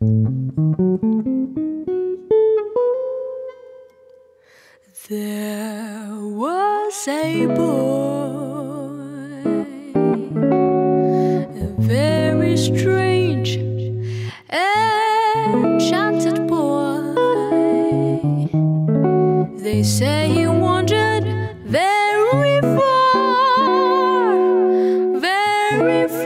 There was a boy, a very strange, and enchanted boy. They say he wandered very far, very far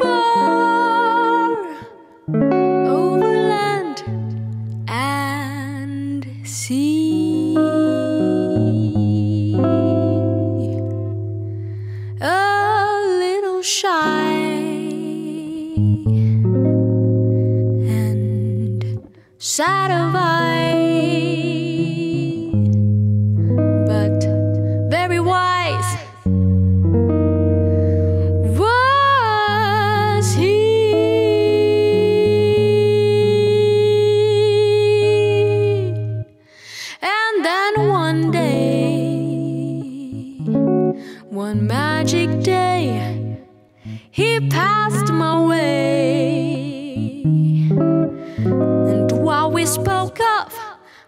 sea. A little shy and sad of eye, then one day, one magic day, he passed my way. And while we spoke of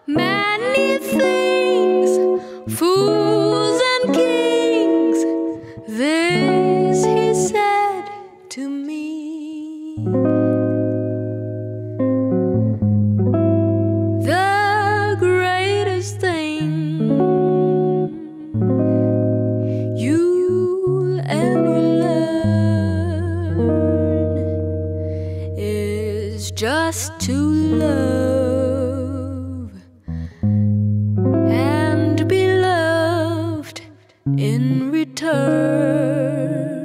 many things, fools and kings, this he said to me. Just to love and be loved in return.